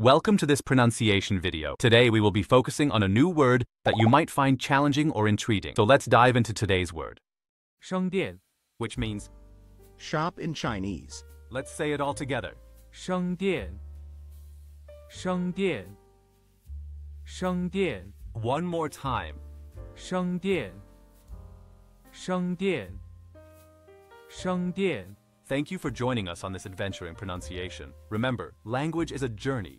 Welcome to this pronunciation video. Today we will be focusing on a new word that you might find challenging or intriguing. So let's dive into today's word, 商店， which means, Shop in Chinese. let's say it all together. 商店，商店，商店， One more time. 商店，商店，商店。 Thank you for joining us on this adventure in pronunciation. Remember, language is a journey,